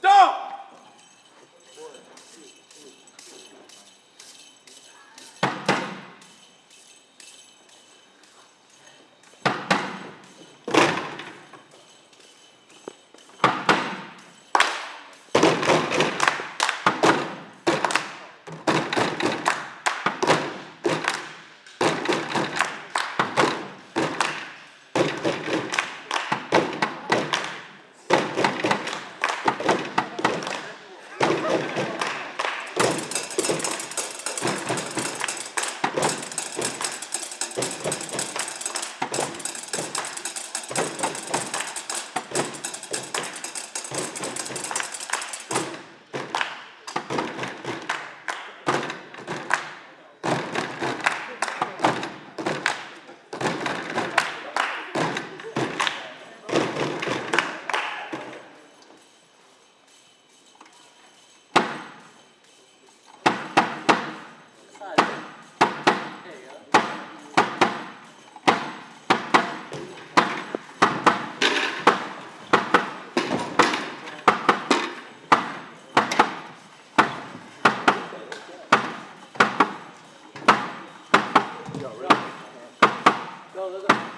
Stop! Together.